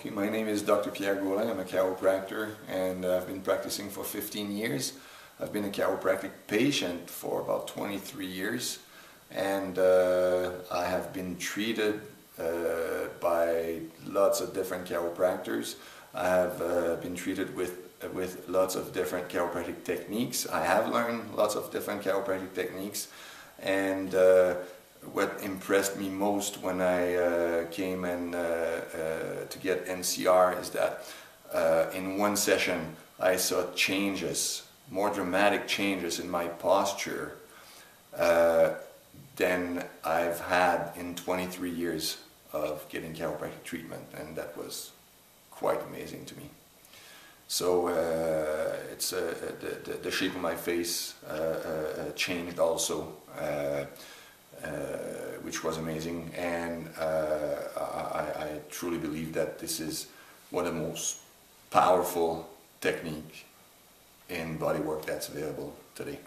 Okay, my name is Dr. Pierre Gaulin. I'm a chiropractor and I've been practicing for 15 years. I've been a chiropractic patient for about 23 years and uh, I have been treated uh, by lots of different chiropractors. I have uh, been treated with with lots of different chiropractic techniques. I have learned lots of different chiropractic techniques and uh, what impressed me most when I uh, came and uh, uh, get NCR is that uh, in one session I saw changes, more dramatic changes in my posture uh, than I've had in 23 years of getting chiropractic treatment and that was quite amazing to me. So uh, it's uh, the, the, shape of my face uh, changed also uh, which was amazing. And uh, I, I, truly believe that this is one of the most powerful technique in bodywork that's available today.